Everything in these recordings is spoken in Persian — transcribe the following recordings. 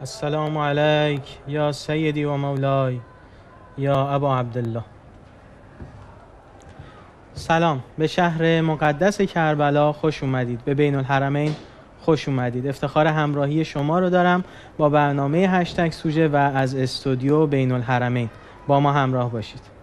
السلام علیک یا سیدی و مولای یا ابا عبدالله. سلام به شهر مقدس کربلا خوش اومدید به بین الحرمین خوش اومدید. افتخار همراهی شما رو دارم با برنامه هشتگ سوژه و از استودیو بین الحرمین. با ما همراه باشید.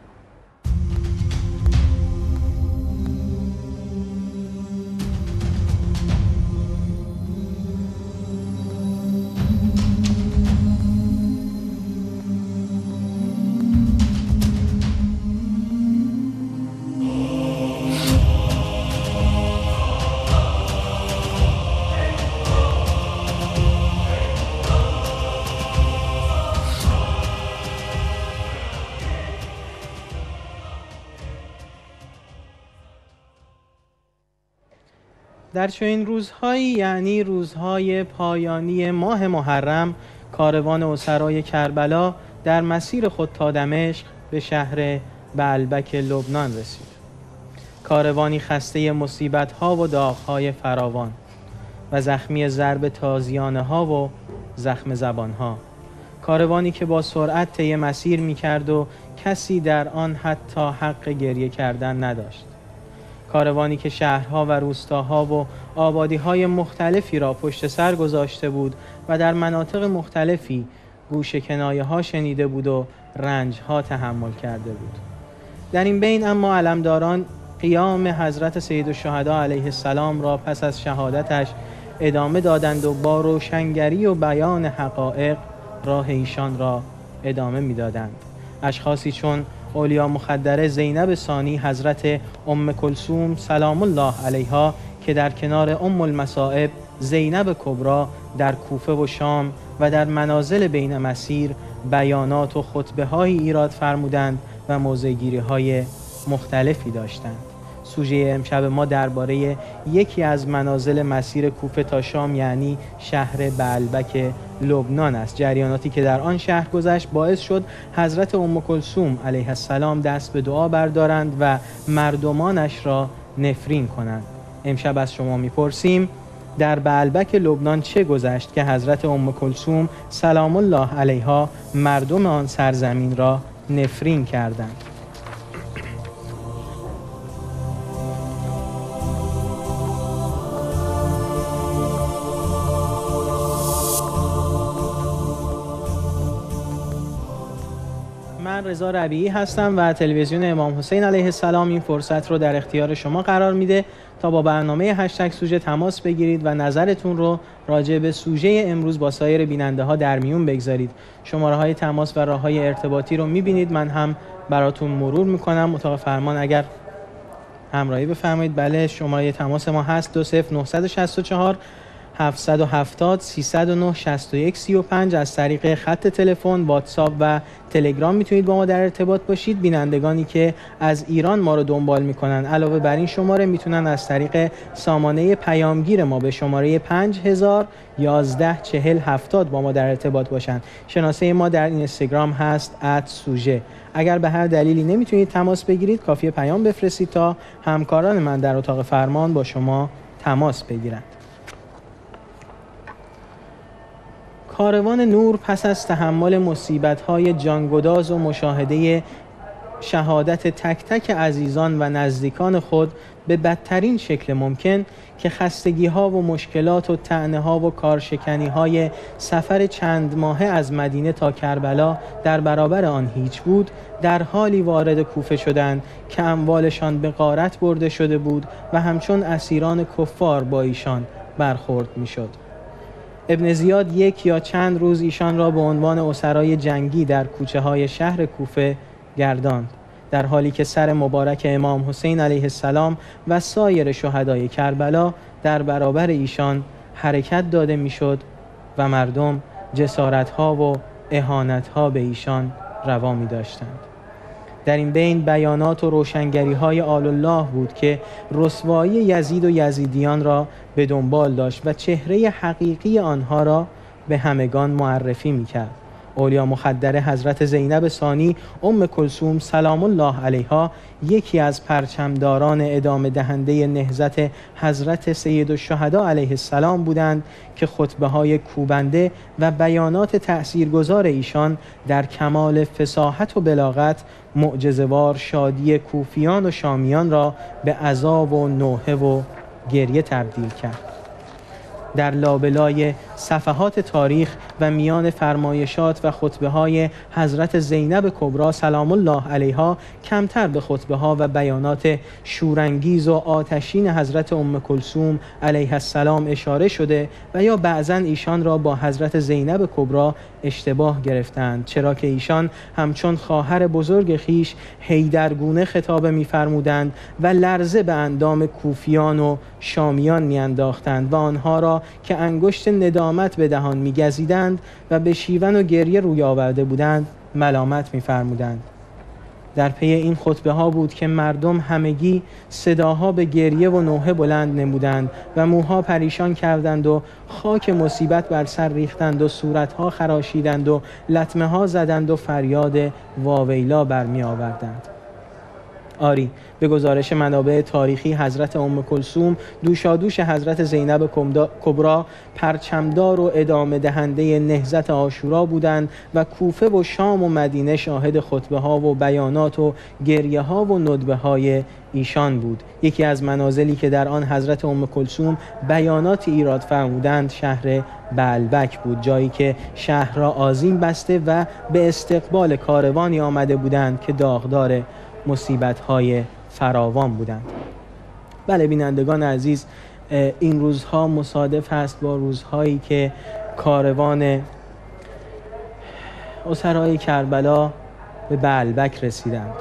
در چنین روزهایی یعنی روزهای پایانی ماه محرم کاروان اسرای کربلا در مسیر خود تا دمشق به شهر بلبک لبنان رسید. کاروانی خسته مصیبت ها و داغ های فراوان و زخمی ضرب تازیانه ها و زخم زبان ها کاروانی که با سرعت طی مسیر می کرد و کسی در آن حتی حق گریه کردن نداشت. کاروانی که شهرها و روستاها و آبادیهای مختلفی را پشت سر گذاشته بود و در مناطق مختلفی گوش کنایه ها شنیده بود و رنج ها تحمل کرده بود. در این بین اما علمداران قیام حضرت سید الشهدا علیه السلام را پس از شهادتش ادامه دادند و با روشنگری و بیان حقایق راه ایشان را ادامه می‌دادند. اشخاصی چون اولیا مخدره زینب ثانی حضرت ام کلسوم سلام الله علیها که در کنار ام المصائب زینب کبرا در کوفه و شام و در منازل بین مسیر بیانات و خطبه های ایراد فرمودند و موزگیری های مختلفی داشتند. سوژه امشب ما درباره یکی از منازل مسیر کوفه تا شام یعنی شهر بلبک لبنان است. جریاناتی که در آن شهر گذشت باعث شد حضرت ام کلثوم علیه السلام دست به دعا بردارند و مردمانش را نفرین کنند. امشب از شما می‌پرسیم در بلبک لبنان چه گذشت که حضرت ام کلثوم سلام الله علیها مردم آن سرزمین را نفرین کردند؟ رضا ربیعی هستم و تلویزیون امام حسین علیه السلام این فرصت رو در اختیار شما قرار میده تا با برنامه هشتگ سوژه تماس بگیرید و نظرتون رو راجع به سوژه امروز با سایر بیننده ها در میون بگذارید. شماره های تماس و راه های ارتباطی رو می‌بینید. من هم براتون مرور می‌کنم. اتاق فرمان اگر همراهی بفرمایید. بله شماره تماس ما هست 20964 770 309 61 35 از طریق خط تلفن، واتساپ و تلگرام می‌تونید با ما در ارتباط باشید. بینندگانی که از ایران ما رو دنبال می‌کنن علاوه بر این شماره می‌تونن از طریق سامانه پیامگیر ما به شماره 5000 11 40 70 با ما در ارتباط باشن. شناسه ما در اینستاگرام هست سوژه. اگر به هر دلیلی نمی‌تونید تماس بگیرید کافی پیام بفرستید تا همکاران من در اتاق فرمان با شما تماس بگیرند. کاروان نور پس از تحمل مصیبت‌های جانگداز و مشاهده شهادت تک تک عزیزان و نزدیکان خود به بدترین شکل ممکن که خستگی ها و مشکلات و تعنه ها و کارشکنی های سفر چند ماهه از مدینه تا کربلا در برابر آن هیچ بود در حالی وارد کوفه شدند که اموالشان به غارت برده شده بود و همچون اسیران کفار با ایشان برخورد می‌شد. ابن زیاد یک یا چند روز ایشان را به عنوان اسرای جنگی در کوچه های شهر کوفه گرداند در حالی که سر مبارک امام حسین علیه السلام و سایر شهدای کربلا در برابر ایشان حرکت داده می‌شد و مردم جسارت ها و اهانت ها به ایشان روا می داشتند. در این بین بیانات و روشنگری های آل الله بود که رسوایی یزید و یزیدیان را به دنبال داشت و چهره حقیقی آنها را به همگان معرفی می کرد. اولیا مخدره حضرت زینب ثانی ام کلسوم سلام الله علیها یکی از پرچمداران ادامه دهنده نهزت حضرت سید الشهدا علیه السلام بودند که خطبه های کوبنده و بیانات تأثیرگذار ایشان در کمال فساحت و بلاغت معجزوار شادی کوفیان و شامیان را به عذاب و نوحه و گریه تبدیل کرد. در لابلای صفحات تاریخ و میان فرمایشات و خطبه های حضرت زینب کبرا سلام الله علیها کمتر به خطبه ها و بیانات شورانگیز و آتشین حضرت ام کلسوم علیه السلام اشاره شده و یا بعضا ایشان را با حضرت زینب کبرا اشتباه گرفتند. چرا که ایشان همچون خواهر بزرگ خیش هیدرگونه خطاب میفرمودند و لرزه به اندام کوفیان و شامیان میانداختند و آنها را که انگشت ندامت به دهان میگزیدند و به شیون و گریه روی آورده بودند ملامت میفرمودند. در پی این خطبه ها بود که مردم همگی صداها به گریه و نوحه بلند نمودند و موها پریشان کردند و خاک مصیبت بر سر ریختند و صورتها خراشیدند و لطمه ها زدند و فریاد واویلا برمی آوردند آری. به گزارش منابع تاریخی حضرت ام کلسوم دوشادوش حضرت زینب کبرا پرچمدار و ادامه دهنده نهزت آشورا بودند و کوفه و شام و مدینه شاهد خطبه ها و بیانات و گریه ها و ندبه های ایشان بود. یکی از منازلی که در آن حضرت ام کلسوم بیانات ایراد فرمودند شهر بلبک بود جایی که شهر را آزیم بسته و به استقبال کاروانی آمده بودند که داغدار مصیبت های فراوان بودند. بله بینندگان عزیز این روزها مصادف هست با روزهایی که کاروان اسرای کربلا به بلبک رسیدند.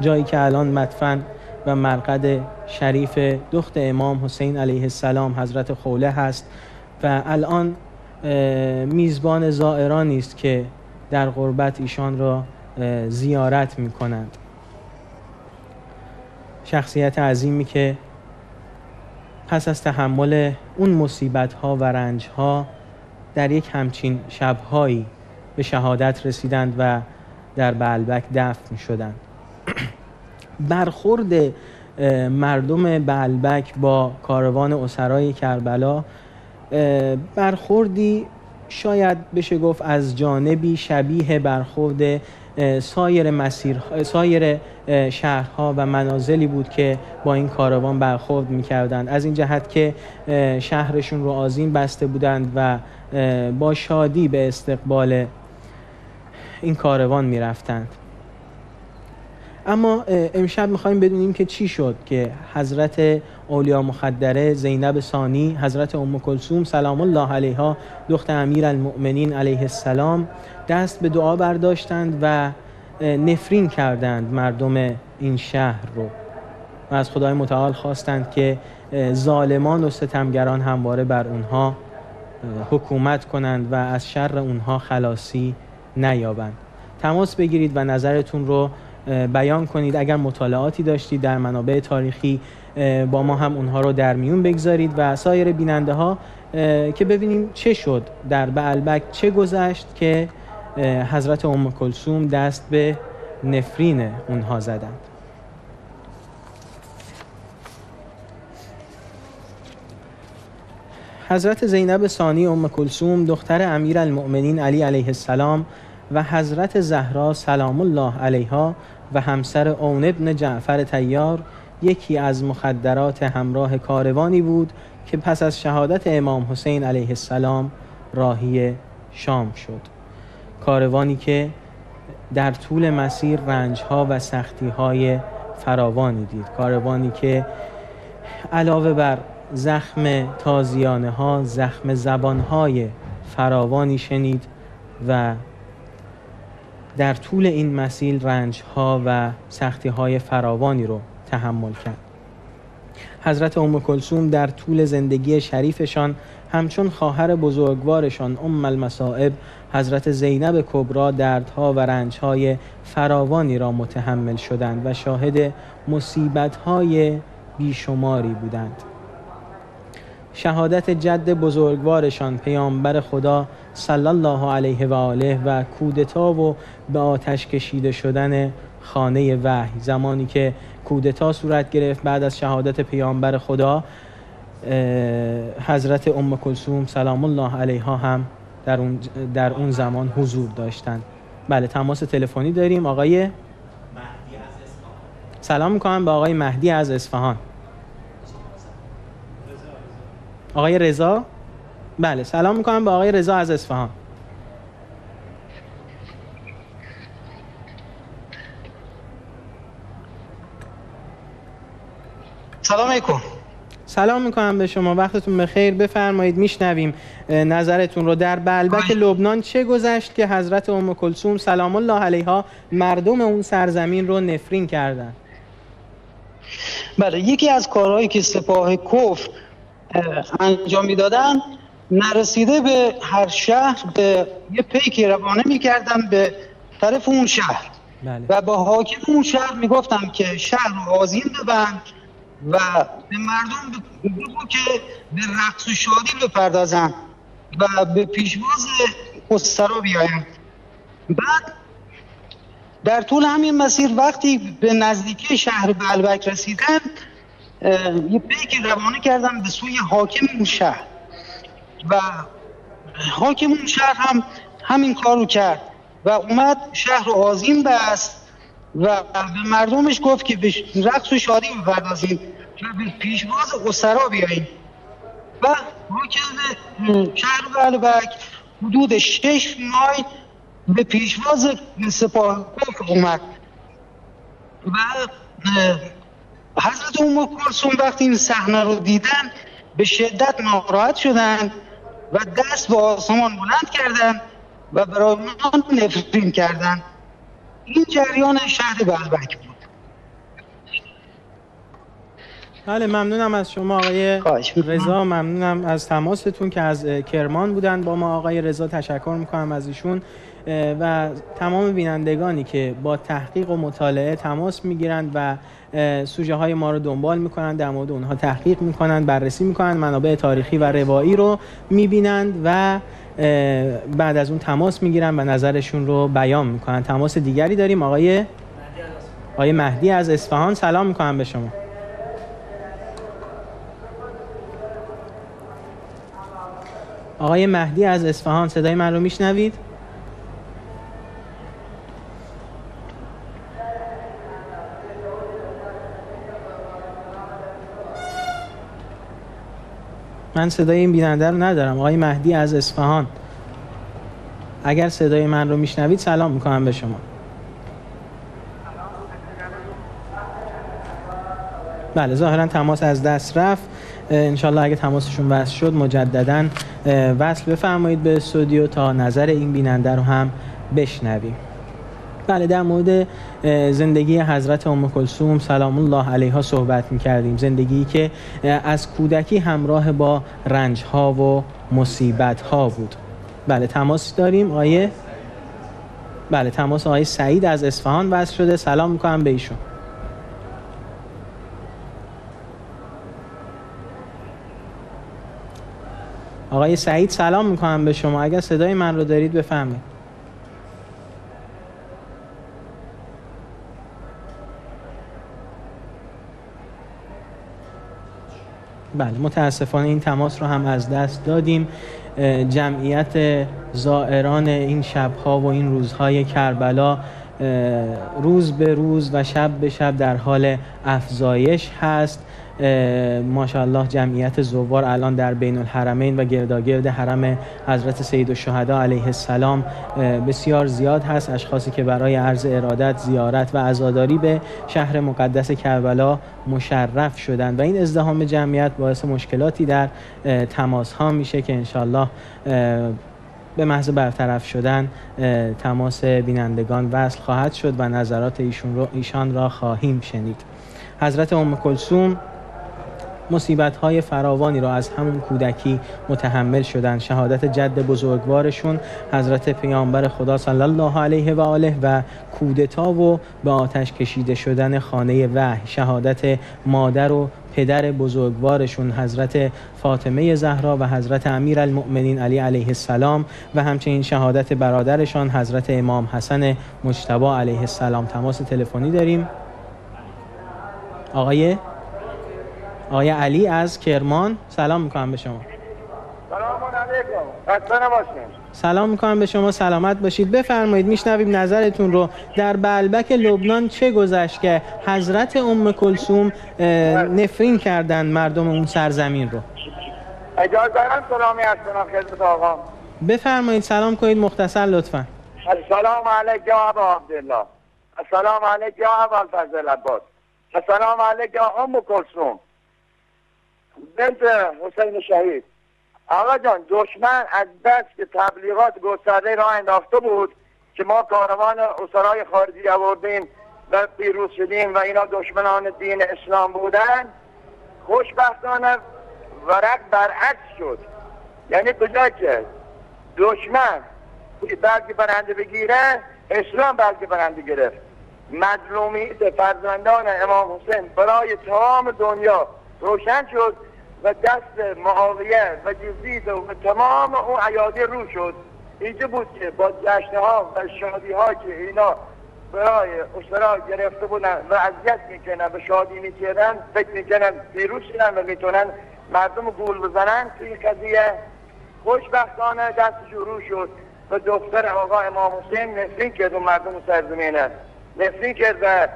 جایی که الان مدفن و مرقد شریف دخت امام حسین علیه السلام حضرت خوله هست و الان میزبان زائرانی است که در غربت ایشان را زیارت می کنند شخصیت عظیمی که پس از تحمل اون مصیبت ها و رنج ها در یک همچین شبهایی به شهادت رسیدند و در بلبک دفن شدند. برخورد مردم بلبک با کاروان اسرای کربلا برخوردی شاید بشه گفت از جانبی شبیه برخورد سایر مسیر سایر شهرها و منازلی بود که با این کاروان برخورد می‌کردند. از این جهت که شهرشون رو آزین بسته بودند و با شادی به استقبال این کاروان می‌رفتند. اما امشب می‌خوایم بدونیم که چی شد که حضرت اولیا مخدره زینب ثانی حضرت ام کلثوم سلام الله علیها دختر امیر المؤمنین علیه السلام دست به دعا برداشتند و نفرین کردند مردم این شهر رو. و از خدای متعال خواستند که ظالمان و ستمگران همواره بر اونها حکومت کنند و از شر اونها خلاصی نیابند. تماس بگیرید و نظرتون رو بیان کنید. اگر مطالعاتی داشتید در منابع تاریخی با ما هم اونها رو در میون بگذارید و سایر بیننده ها که ببینیم چه شد در بعلبک چه گذشت که حضرت ام کلسوم دست به نفرین اونها زدند. حضرت زینب ثانی ام کلسوم دختر امیر المؤمنین علی علیه السلام و حضرت زهرا سلام الله علیها و همسر اون ابن جعفر تیار یکی از مخدرات همراه کاروانی بود که پس از شهادت امام حسین علیه السلام راهی شام شد. کاروانی که در طول مسیر رنجها و سختیهای فراوانی دید. کاروانی که علاوه بر زخم تازیانه ها زخم زبان های فراوانی شنید و در طول این مسیر رنج ها و سختی های فراوانی رو تحمل کرد. حضرت ام کلسوم در طول زندگی شریفشان همچون خواهر بزرگوارشان ام المصائب حضرت زینب کبرا دردها و رنجهای فراوانی را متحمل شدند و شاهد مصیبتهای بیشماری بودند. شهادت جد بزرگوارشان پیامبر خدا صلی الله علیه و آله و کودتا و به آتش کشیده شدن خانه وحی. زمانی که کودتا صورت گرفت بعد از شهادت پیامبر خدا حضرت ام کلثوم سلام الله علیها هم در اون, در اون زمان حضور داشتند بله تماس تلفنی داریم. آقای سلام می‌کنم به آقای مهدی از اصفهان. آقای رضا؟ بله سلام می‌کنم به آقای رضا از اصفهان. سلام علیکم. سلام می‌کنم به شما. وقتتون بخیر. بفرمایید میشنویم. نظرتون رو. در بلبک لبنان چه گذشت که حضرت ام کلثوم سلام الله علیها مردم اون سرزمین رو نفرین کردن؟ بله یکی از کارهایی که سپاه کفر انجام می‌دادن نرسیده به هر شهر به یه پیکی روانه می‌کردن به طرف اون شهر. بله. و با حاکم اون شهر می‌گفتم که شهر رو آزین ببند. و به مردم بگو که به رقص و شادی بپردازن و به پیشواز خسرا بیاین. بعد در طول همین مسیر وقتی به نزدیکی شهر بلبک رسیدن یه پیک روانه کردن به سوی حاکم اون شهر. و حاکم اون شهر هم همین کارو کرد و اومد شهر رو آزین بست. و به مردمش گفت که به رقص و شادی بپردازیم و به پیشواز اسرا بیاییم. و حاکم شهر بلبک حدود شش مایل به پیشواز سپاه اومد. و حضرت ام کلثوم وقتی این صحنه رو دیدن به شدت ناراحت شدن و دست به آسمان بلند کردن و برای نفرین کردن. این جریان شهر بلبک بود. بله ممنونم از شما آقای رضا. ممنونم از تماستون که از کرمان بودن با ما. آقای رضا تشکر می‌کنم از ایشون. و تمام بینندگانی که با تحقیق و مطالعه تماس می‌گیرند و سوژه های ما رو دنبال می‌کنند در مورد اونها تحقیق می‌کنند بررسی می‌کنند منابع تاریخی و روایی رو می‌بینند و بعد از اون تماس می‌گیرن و نظرشون رو بیان می‌کنن. تماس دیگری داریم آقای آقای مهدی از اصفهان. سلام می‌کنم به شما. آقای مهدی از اصفهان صدای من رو میشنوید؟ من صدای این بیننده رو ندارم. آقای مهدی از اصفهان. اگر صدای من رو میشنوید سلام می‌کنم به شما. بله ظاهرا تماس از دست رفت. انشالله اگه تماسشون وصل شد مجددا وصل بفرمایید به استودیو تا نظر این بیننده رو هم بشنویم. بله در مورد زندگی حضرت ام کلثوم سلام الله علیها صحبت می کردیم زندگی که از کودکی همراه با رنج ها و مصیبت ها بود. بله تماس داریم آیه؟ بله تماس آقای سعید از اصفهان وصل شده. سلام می‌کنم به ایشون. آقای سعید سلام می‌کنم به شما. اگر صدای من رو دارید بفهمید بله متاسفانه این تماس رو هم از دست دادیم. جمعیت زائران این شبها و این روزهای کربلا روز به روز و شب به شب در حال افزایش هست. ماشاءالله جمعیت زوار الان در بین الحرمین و گرداگرد حرم حضرت سید الشهدا علیه السلام بسیار زیاد هست. اشخاصی که برای عرض ارادت زیارت و عزاداری به شهر مقدس کربلا مشرف شدند و این ازدهام جمعیت باعث مشکلاتی در تماس ها میشه که انشالله به محض برطرف شدن تماس بینندگان وصل خواهد شد و نظرات ایشون رو ایشان را خواهیم شنید. حضرت ام کلثوم مصیبت های فراوانی را از همون کودکی متحمل شدن شهادت جد بزرگوارشون حضرت پیامبر خدا صلی الله علیه و آله و کودتا و به آتش کشیده شدن خانه وحی. شهادت مادر و پدر بزرگوارشون حضرت فاطمه زهرا و حضرت امیر المؤمنین علی علیه السلام و همچنین شهادت برادرشان حضرت امام حسن مجتبی علیه السلام. تماس تلفنی داریم؟ آقای؟ آقای علی از کرمان؟ سلام می‌کنم به شما. سلام علیکم. سلام می‌کنم به شما. سلامت باشید. بفرمایید میشنویم نظرتون رو. در بلبک لبنان چه گذشت که حضرت ام کلثوم نفرین کردن مردم اون سرزمین رو؟ اجازه دارم سلامی از کنم خدمت آقا بفرمایید. سلام کنید. مختصر لطفا. السلام علیک یا ابا عبدالله. السلام علیک یا ابا الفضل عباس. السلام علیک یا ام کلثوم. بنت حسین شهید. آقا جان دشمن از که تبلیغات گسترده را انداخته بود که ما کاروان اسرای خارجی آوردیم و پیروز شدیم و اینا دشمنان دین اسلام بودن خوشبختانه ورق برعکس شد. یعنی کجا که دشمن بلکه برنده بگیره اسلام بلکه برنده گرفت. مظلومیت فرزندان امام حسین برای تمام دنیا روشن شد و دست معاویه و جزید و تمام اون عیادی رو شد. اینجا بود که با جشنه ها و شادی ها که اینا برای اشتراک گرفته بودن و اذیت می‌کنن و شادی می‌کردن فکر می‌کنن پیروز شدن و می‌تونن مردم گول بزنن توی قضیه. خوشبختانه دست رو شد و دختر آقا امام حسین نفرین کرد و مردم سرزمینه نفرین کرد و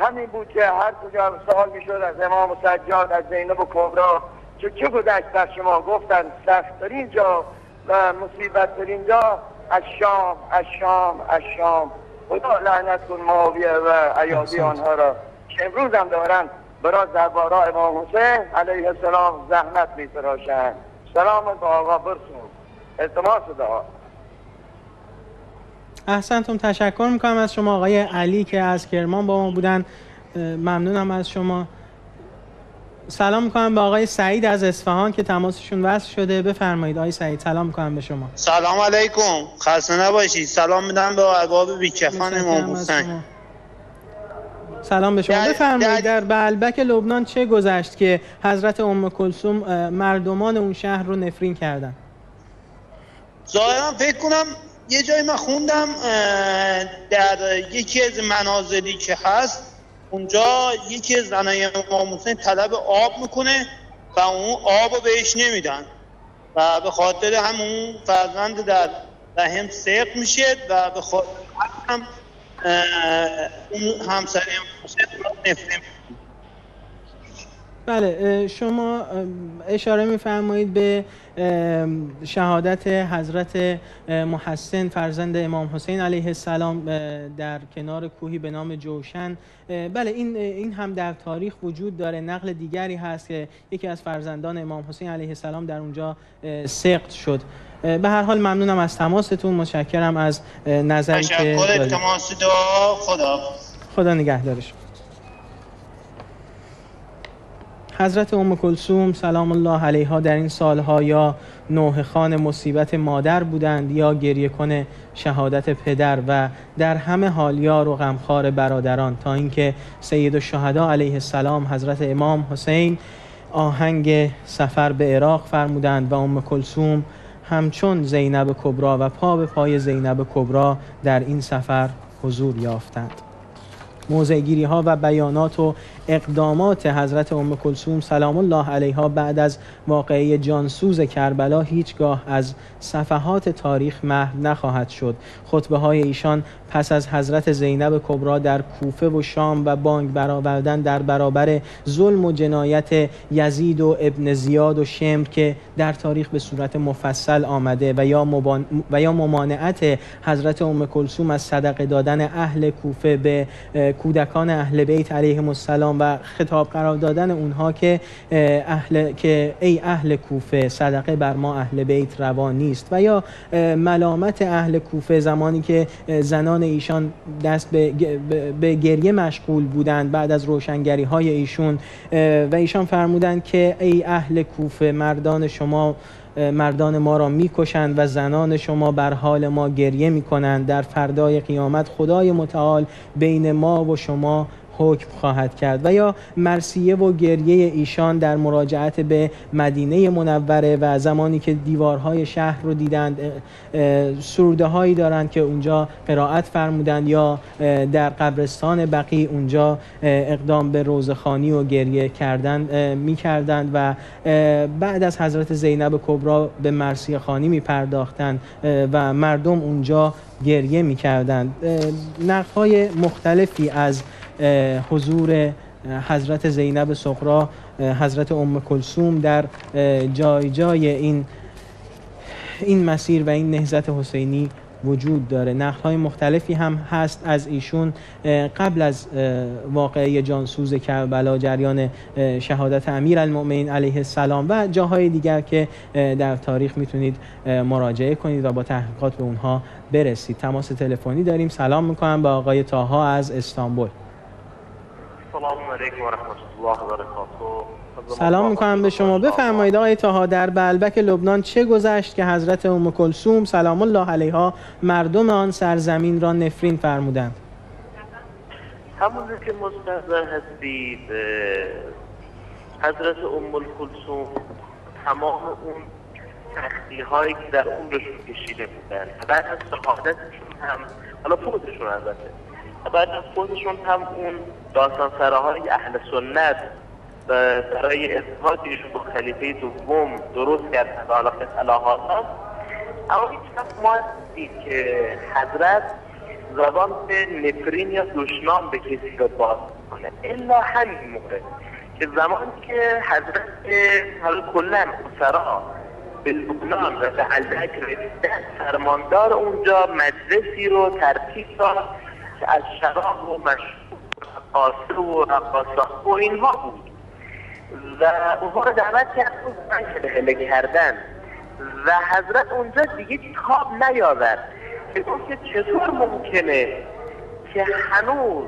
همین بود که هر کجا سوال می‌شد از امام سجاد از زینب و کبرا که چه گذشت در شما؟ گفتن سختترین جا و مصیبت ترین جا از شام از شام از شام. خدا لعنت کن معاویه و ایادی آنها را. که امروز هم دارن برای دربارا امام حسین علیه السلام زحمت می تراشن سلام با آقا برسون. التماس دعا. احسنتم تشکر می‌کنم از شما. آقای علی که از کرمان با ما بودن ممنونم از شما. سلام می‌کنم به آقای سعید از اصفهان که تماسشون وصل شده. بفرمایید آقای سعید سلام می‌کنم به شما. سلام علیکم. خسته نباشید سلام میدم به عقاب بیکفان امام حسین. سلام به شما. بفرمایید در, در بلبک لبنان چه گذشت که حضرت ام کلثوم مردمان اون شهر رو نفرین کردن؟ ظاهرا فکر کنم یه جایی من خوندم در یکی از منازلی که هست اونجا یکی از زنای امام حسین طلب آب می‌کنه و اون آب رو بهش نمیدن. و به خاطر همون فرزند در رحم سیق میشه و به خاطر هم اون همسر امام حسین نفرین بله شما اشاره میفرمایید به شهادت حضرت محسن فرزند امام حسین علیه السلام در کنار کوهی به نام جوشن. بله این این هم در تاریخ وجود داره نقل دیگری هست که یکی از فرزندان امام حسین علیه السلام در اونجا سقط شد. به هر حال ممنونم از تماستون متشکرم از نظری که تماس خدا. خدا نگهدارش. حضرت ام کلثوم سلام الله علیها در این سالها یا نوه خان مصیبت مادر بودند یا گریه کن شهادت پدر و در همه حال یار و غمخوار برادران تا اینکه سید الشهدا علیه السلام حضرت امام حسین آهنگ سفر به عراق فرمودند و ام کلثوم همچون زینب کبرا و پا به پای زینب کبرا در این سفر حضور یافتند. موضعگیری ها و بیانات و اقدامات حضرت ام کلثوم سلام الله علیها بعد از واقعه جانسوز کربلا هیچگاه از صفحات تاریخ محو نخواهد شد. خطبه های ایشان پس از حضرت زینب کبرا در کوفه و شام و بانگ برآوردن در برابر ظلم و جنایت یزید و ابن زیاد و شمر که در تاریخ به صورت مفصل آمده و یا, و یا ممانعت حضرت ام کلثوم از صدقه دادن اهل کوفه به کودکان اهل بیت علیهم السلام و خطاب قرار دادن اونها که اهل که ای اهل کوفه صدقه بر ما اهل بیت روا نیست. و یا ملامت اهل کوفه زمانی که زنان ایشان دست به, به گریه مشغول بودند بعد از روشنگری های ایشون و ایشان فرمودند که ای اهل کوفه مردان شما مردان ما را می‌کشند و زنان شما بر حال ما گریه می‌کنند. در فردای قیامت خدای متعال بین ما و شما حکم خواهد کرد و یا مرسیه و گریه ایشان در مراجعت به مدینه منوره و زمانی که دیوارهای شهر رو دیدند سروده هایی دارند که اونجا قرائت فرمودند یا در قبرستان بقی اونجا اقدام به روزخانی و گریه کردن می کردند و بعد از حضرت زینب کبرا به مرسیه خانی می پرداختند و مردم اونجا گریه می کردند مختلفی از حضور حضرت زینب سقرا حضرت ام کلسوم در جای جای این این مسیر و این نهزت حسینی وجود داره. نقل های مختلفی هم هست از ایشون. قبل از واقعه جانسوز کربلا جریان شهادت امیر المؤمنین علیه السلام و جاهای دیگر که در تاریخ می‌تونید مراجعه کنید و با تحقیقات به اونها برسید. تماس تلفنی داریم. سلام می‌کنم با آقای تاها از استانبول. سلام علیکم و رحمت الله و برکاته. سلام می‌کنم به شما. بفرمایید آقای تاها در بلبک لبنان چه گذشت که حضرت ام کلثوم سلام الله علیها مردم آن سرزمین را نفرین فرمودند؟ همون که مستحضر هستید حضرت ام کلثوم تمام اون تختی هایی که در عمرشون کشیده بودن بعد از شهادتشون هم حالا فوتشون البته بعد از فوتشون هم اون داستان سراهای اهل سنت برای اثباتش با خلیفه دوم درست کرد حالا اصلاحات اما هیچ ما دید که حضرت زبان به نفرین یا دشنام به کسی رو باز کنه الا همین موقع که زمانی که حضرت حالا کلا سرا به لبنان و به رسیدن فرماندار اونجا مجلسی رو ترتیب داد که از شراب و مشروب و رقاصه و اینها بود. و اونها رو دعوت کرد که کردن و حضرت اونجا دیگه تاب نیاورد. که که چطور ممکنه که هنوز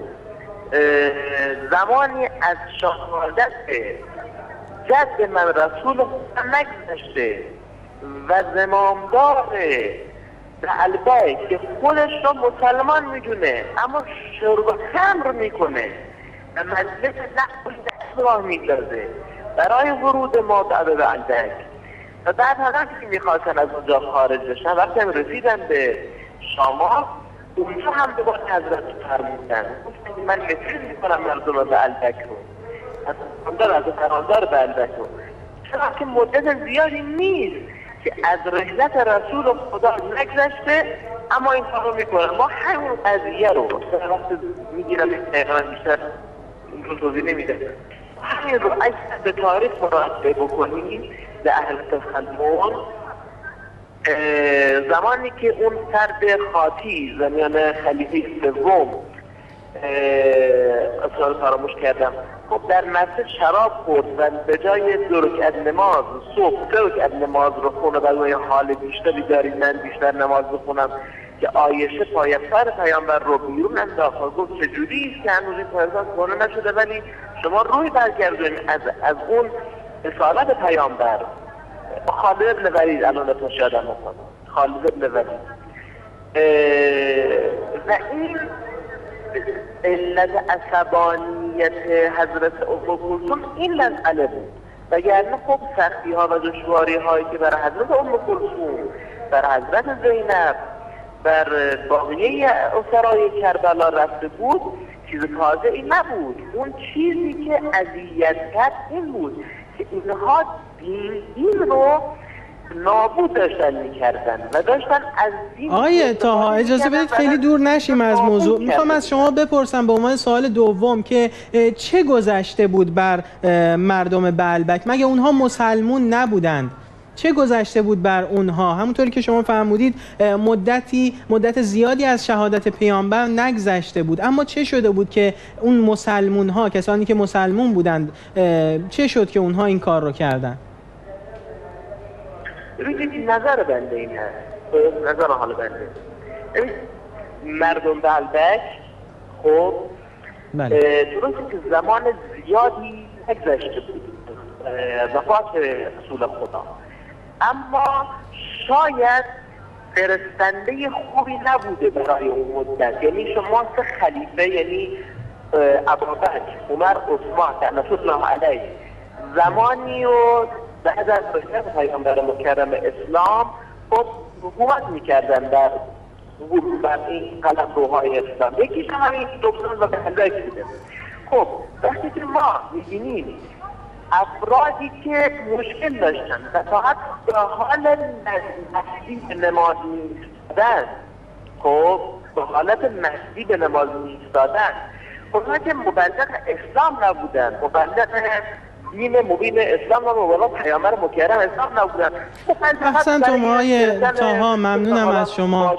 زمانی از شهادت جد من رسول نگذشته و زمامدار البه که خودش رو مسلمان می‌دونه اما شرب خمر می‌کنه. و مجلس نقل راه میندازه برای ورود ما به بلدک و بعد هم که می‌خواستن از اونجا خارج بشن وقتی هم رسیدن به شما اونجا هم به باید حضرت فرمودن. من مثل می‌کنم مردم به الدک رو. از فرماندار از فرماندار به الدک رو. چرا که مدت زیادی نیست. که از رحلت رسول خدا نگذشته اما این کارو می‌کنن ما همون قضیه رو وقت می‌گیرم بیشتر این رو توضیح نمیده. همین رو اگر به تاریخ مراجعه بکنیم به اهل تخلون زمانی که اون فرد خاطی زمان خلیفه سوم اصلا فراموش کردم. خب در مسجد شراب خورد و به جای درک نماز صبح درک نماز رو خونه برای حال بیشتری دارید من بیشتر نماز بخونم که آیشه پایفتر پیامبر رو بیرون انداخت. گفت چجوری است که هنوز این پیامبر کنه نشده؟ ولی شما روی برگردون از, از اون اصالت پیامبر. خالد ابن ولید الان تو یادم خالد ابن و این علت عصبانیت حضرت ابو کلثوم این مسئله بود وگرنه خب سختی ها و دشواری هایی که برای حضرت ام کلثوم بر حضرت زینب بر باقیه اسرای کربلا رفته بود چیز تازه ای نبود. اون چیزی که اذیت کرد این بود که اینها دین رو نابود داشتن می‌کردن و داشتن از دین آقای تاها اجازه بدید خیلی دور نشیم از موضوع. می‌خوام از شما بپرسم به عنوان سوال دوم که چه گذشته بود بر مردم بلبک؟ مگه اونها مسلمون نبودند؟ چه گذشته بود بر اونها؟ همونطوری که شما فرمودید مدتی مدت زیادی از شهادت پیامبر نگذشته بود. اما چه شده بود که اون مسلمون ها کسانی که مسلمون بودند چه شد که اونها این کار رو کردن؟ ببینید نظر بنده این هست. نظر حال بنده. مردم بلبک خب بله. درسته که زمان زیادی نگذشته بود. وفات رسول خدا. اما شاید فرستنده خوبی نبوده برای اون مدت. یعنی شما سه خلیفه یعنی ابابک عمر عثمان الله علیه. زمانی و بعد از رسالت پیامبر مکرم اسلام خب حکومت می‌کردن در بر این قلم روهای اسلام. یکیش هم همین دکتر و بهلک بوده. خب وقتی که ما می‌بینیم افرادی که مشکل داشتن و تا حتی به حال به نماز میستادن خب به حالت مسجدی به نماز میستادن اونها که مبلغ اسلام نبودن مبلغ دین مبین اسلام و مولا پیامبر مکرم اسلام نبودن. احسن تو مای تاها ممنونم از شما.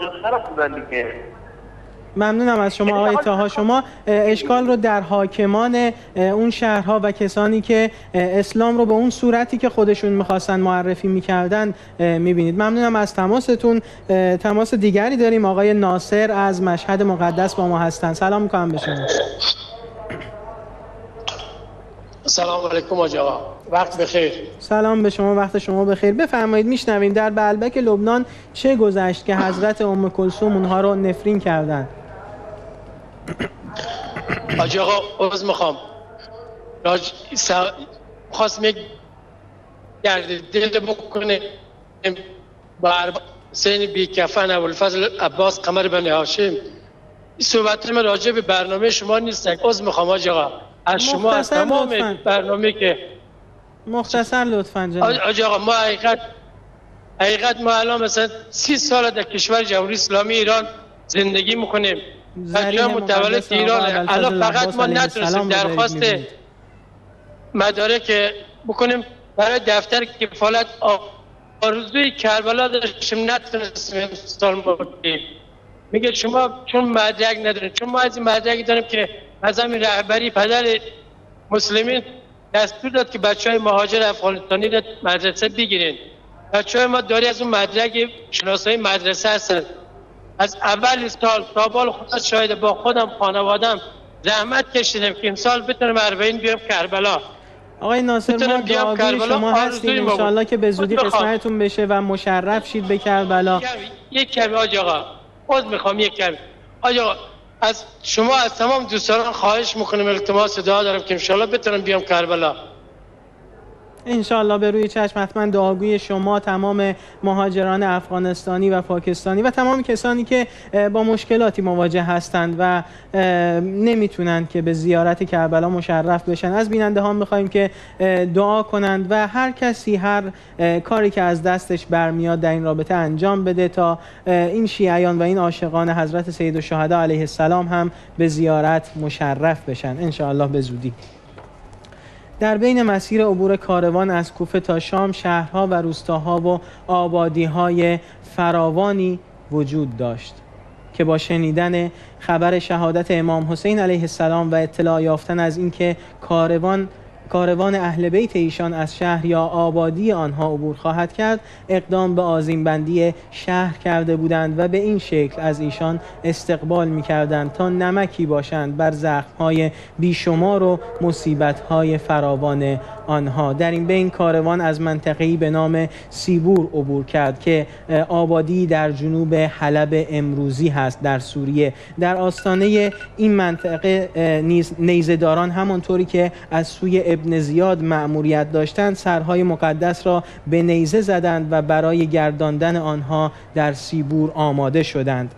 ممنونم از شما آقای تاها. شما اشکال رو در حاکمان اون شهرها و کسانی که اسلام رو به اون صورتی که خودشون می‌خواستن معرفی می‌کردن می‌بینید. ممنونم از تماستون. تماس دیگری داریم. آقای ناصر از مشهد مقدس با ما هستن. سلام می‌کنم به شما. سلام علیکم آقا وقت بخیر. سلام به شما وقت شما بخیر. بفرمایید میشنویم در بلبک لبنان چه گذشت که حضرت ام کلثوم اونها رو نفرین کردن؟ آجی آقا عوض می‌خوام. راج... سا... خواست می گرد دل بکنه. بر سین بی کفن ابوالفضل عباس قمر بن هاشم. این صحبت من راجع به برنامه شما نیست عوض می‌خوام آجی آقا از شما از تمام لطفاً. برنامه که مختصر لطفا جناب. آجی آقا ما حقیقت حقیقت ما الان مثلا سی سال در کشور جمهوری اسلامی ایران زندگی می‌کنیم. بچه متولد ایران الان فقط ما نتونستیم درخواست مدارک بکنیم برای دفتر کفالت آرزوی کربلا داشتیم نتونستیم سال بکنیم. میگه شما چون مدرک نداریم چون ما از این مدرک داریم که از همین رهبری پدر مسلمین دستور داد که بچه های مهاجر افغانستانی رو مدرسه بگیرین. بچه های ما داری از اون مدرک شناسایی مدرسه هستن. از اول سال تا بال خدا شاید با خودم خانوادم زحمت کشیدم که امسال بتونم اربعین بیام کربلا. آقای ناصر ما دعاگوی شما هستیم. انشاءالله که به زودی قسمتتون بشه و مشرف شید به کربلا. یک کمی آج آقا. خود می‌خوام یک کمی. آج آقا از شما از تمام دوستان خواهش می‌کنم التماس دعا دارم که انشاءالله بتونم بیام کربلا. انشاءالله به روی چشم حتما دعاگوی شما تمام مهاجران افغانستانی و پاکستانی و تمام کسانی که با مشکلاتی مواجه هستند و نمی‌تونند که به زیارت کربلا مشرف بشن. از بیننده ها می‌خوایم که دعا کنند و هر کسی هر کاری که از دستش برمیاد در این رابطه انجام بده تا این شیعیان و این عاشقان حضرت سید الشهدا علیه السلام هم به زیارت مشرف بشن. انشاءالله به زودی. در بین مسیر عبور کاروان از کوفه تا شام شهرها و روستاها و آبادیهای فراوانی وجود داشت که با شنیدن خبر شهادت امام حسین علیه السلام و اطلاع یافتن از اینکه کاروان کاروان اهل بیت ایشان از شهر یا آبادی آنها عبور خواهد کرد اقدام به آزیم بندی شهر کرده بودند و به این شکل از ایشان استقبال می کردند تا نمکی باشند بر زخمهای بیشمار و مصیبتهای فراوان آنها. در این بین کاروان از منطقه‌ای به نام سیبور عبور کرد که آبادی در جنوب حلب امروزی هست در سوریه. در آستانه این منطقه نیزداران همانطوری که از سوی ابن زیاد مأموریت داشتند سرهای مقدس را به نیزه زدند و برای گرداندن آنها در سیبور آماده شدند.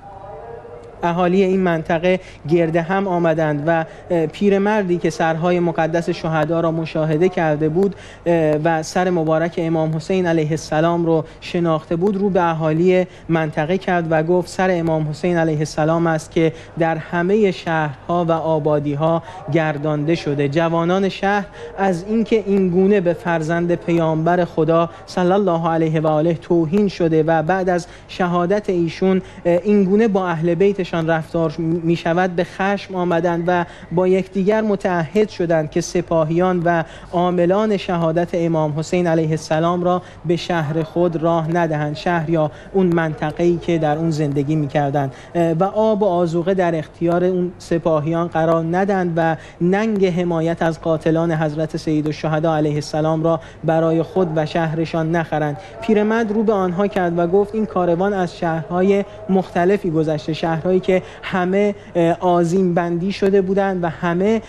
اهالی این منطقه گرده هم آمدند و پیرمردی که سرهای مقدس شهدا را مشاهده کرده بود و سر مبارک امام حسین علیه السلام رو شناخته بود رو به اهالی منطقه کرد و گفت سر امام حسین علیه السلام است که در همه شهرها و آبادیها گردانده شده. جوانان شهر از اینکه این گونه به فرزند پیامبر خدا صلی الله علیه و آله توهین شده و بعد از شهادت ایشون این گونه با اهل بیت خودشان رفتار می شود به خشم آمدند و با یکدیگر متعهد شدند که سپاهیان و عاملان شهادت امام حسین علیه السلام را به شهر خود راه ندهند. شهر یا اون منطقه ای که در اون زندگی می کردند و آب و آزوقه در اختیار اون سپاهیان قرار ندند و ننگ حمایت از قاتلان حضرت سید الشهدا علیه السلام را برای خود و شهرشان نخرند. پیرمرد رو به آنها کرد و گفت این کاروان از شهرهای مختلفی گذشته. شهرهایی که همه آزیم بندی شده بودند و همه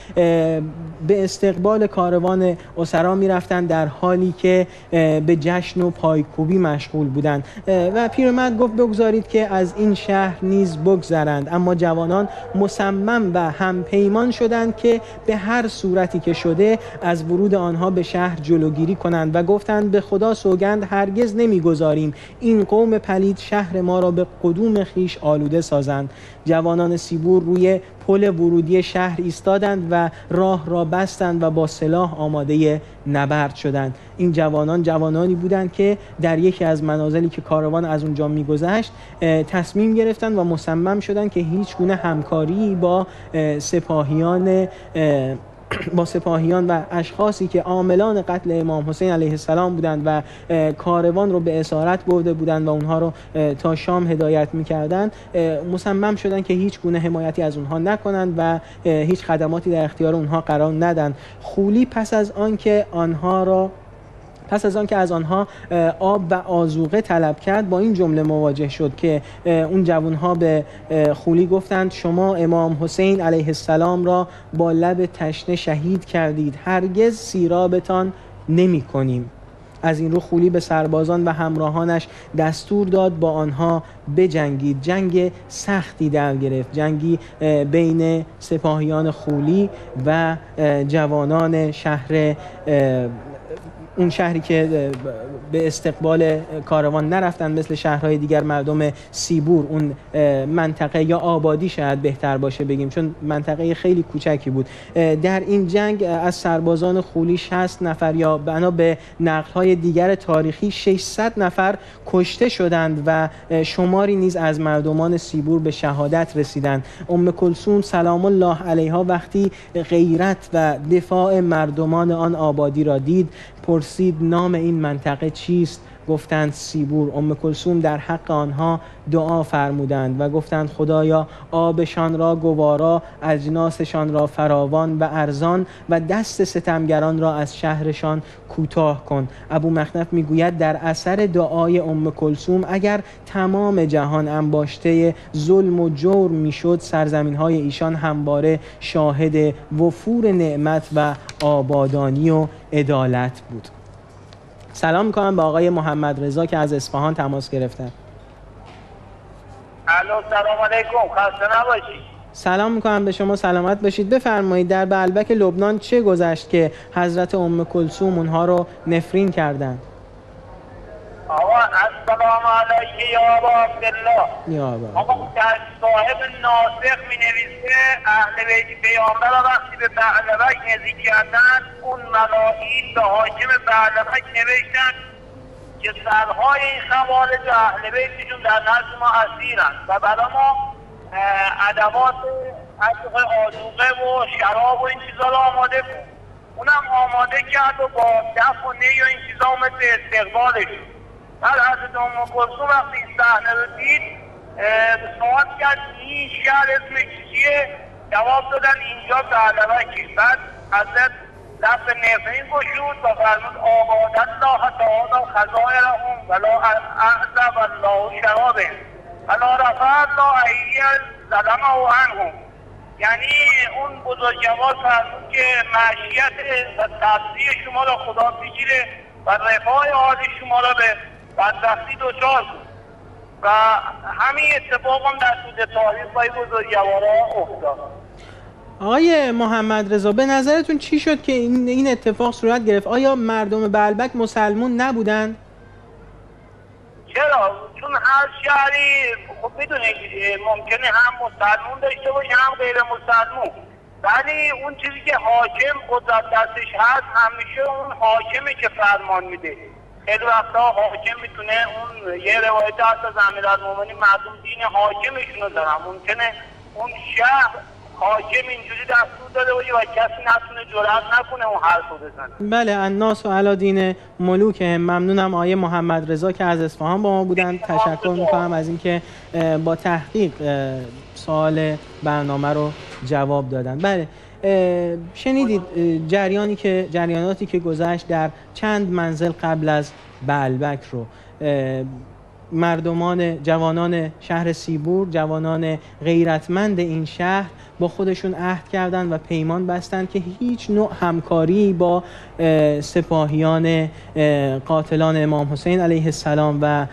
به استقبال کاروان اسرا می‌رفتند در حالی که به جشن و پایکوبی مشغول بودند. و پیرمرد گفت بگذارید که از این شهر نیز بگذرند. اما جوانان مصمم و هم پیمان شدند که به هر صورتی که شده از ورود آنها به شهر جلوگیری کنند و گفتند به خدا سوگند هرگز نمی‌گذاریم. این قوم پلید شهر ما را به قدوم خیش آلوده سازند. جوانان سیبور روی پل ورودی شهر ایستادند و راه را بستند و با سلاح آماده نبرد شدند. این جوانان جوانانی بودند که در یکی از منازلی که کاروان از اونجا میگذشت تصمیم گرفتند و مصمم شدند که هیچ گونه همکاری با سپاهیان با سپاهیان و اشخاصی که عاملان قتل امام حسین علیه السلام بودند و کاروان رو به اسارت برده بودند و اونها رو تا شام هدایت می‌کردند مصمم شدند که هیچ گونه حمایتی از اونها نکنند و هیچ خدماتی در اختیار اونها قرار ندن. خولی پس از آنکه آنها را پس از آنکه از آنها آب و آزوقه طلب کرد با این جمله مواجه شد که اون جوانها به خولی گفتند شما امام حسین علیه السلام را با لب تشنه شهید کردید. هرگز سیرابتان نمی کنیم. از این رو خولی به سربازان و همراهانش دستور داد با آنها بجنگید. جنگ سختی در گرفت. جنگی بین سپاهیان خولی و جوانان شهر اون شهری که به استقبال کاروان نرفتن مثل شهرهای دیگر مردم سیبور اون منطقه یا آبادی شاید بهتر باشه بگیم چون منطقه خیلی کوچکی بود. در این جنگ از سربازان خولی 60 نفر یا بنا به نقلهای دیگر تاریخی 600 نفر کشته شدند و شماری نیز از مردمان سیبور به شهادت رسیدند. ام کلسوم سلام الله علیها وقتی غیرت و دفاع مردمان آن آبادی را دید پرسید نام این منطقه چیست؟ گفتند سیبور ام کلسوم در حق آنها دعا فرمودند و گفتند خدایا آبشان را گوارا اجناسشان را فراوان و ارزان و دست ستمگران را از شهرشان کوتاه کن. ابو مخنف می‌گوید در اثر دعای ام کلسوم اگر تمام جهان انباشته ظلم و جور می‌شد سرزمین های ایشان همواره شاهد وفور نعمت و آبادانی و عدالت بود. سلام می‌کنم به آقای محمد رضا که از اصفهان تماس گرفتن. الو سلام علیکم. خسته نباشید سلام می‌کنم به شما سلامت باشید. بفرمایید در بلبک لبنان چه گذشت که حضرت ام کلثوم اونها رو نفرین کردن آقا السلام علیک یا ابا عبدالله آقا در صاحب ناسخ می نویسه اهل بیت پیامبر وقتی به بعلبک نزدیک کردن اون ملائین به حاکم بعلبک نوشتن که سرهای این خوارج اهل بیتشون در نزد ما اسیرن و برای ما ادوات عشق آزوقه و شراب و این چیزا رو آماده بود. اونم آماده کرد و با دف و نی و این چیزا اومد به استقبالشون بعد حضرت ام کلثوم وقتی این صحنه رو دید سوال کرد این شهر اسمش چیه؟ جواب دادن اینجا بعلبکی بعد حضرت لفظ نفرین گشود و فرمود آباد الله تعالی خزائرهم ولا اعذب الله شرابه ولا رفع الله ایه ظلمه عنهم. یعنی اون بزرگوار فرمود که معشیت و تبذیر شما را خدا بگیره و رفاه حال شما را به بدبختی دچار بود. و همین اتفاق هم در طول تاریخ با این بزرگوارا افتاد. آقای محمد رضا به نظرتون چی شد که این, این اتفاق صورت گرفت؟ آیا مردم بلبک مسلمون نبودند چرا؟ چون هر شهری خب می‌دونید ممکنه هم مسلمون داشته باشه هم غیر مسلمون. ولی اون چیزی که حاکم قدرت دستش هست همیشه اون حاکمه که فرمان میده. خیلی وقتا حاکم می‌تونه اون یه روایت هست از امیرالمومنین مردم دین حاکمشون رو دارن ممکنه اون شهر حاکم اینجوری دستور داده باشه و کسی نتونه جرأت نکنه اون حرف رو بزنه. بله الناس و علا دین ملوک. ممنونم آیه محمد رضا که از اصفهان با ما بودن. تشکر می‌کنم از اینکه با تحقیق سوال برنامه رو جواب دادن. بله شنیدید جریانی که جریاناتی که گذشت در چند منزل قبل از بلبک رو. مردمان جوانان شهر سیبور جوانان غیرتمند این شهر با خودشون عهد کردند و پیمان بستند که هیچ نوع همکاری با سپاهیان قاتلان امام حسین علیه السلام و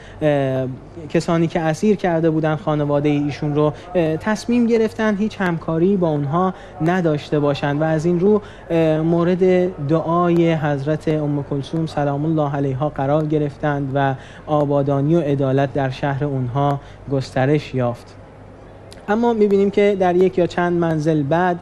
کسانی که اسیر کرده بودند خانواده ایشون رو تصمیم گرفتن هیچ همکاری با اونها نداشته باشند و از این رو مورد دعای حضرت ام کلثوم سلام الله علیها قرار گرفتند و آبادانی و عدالت در شهر اونها گسترش یافت. اما می‌بینیم که در یک یا چند منزل بعد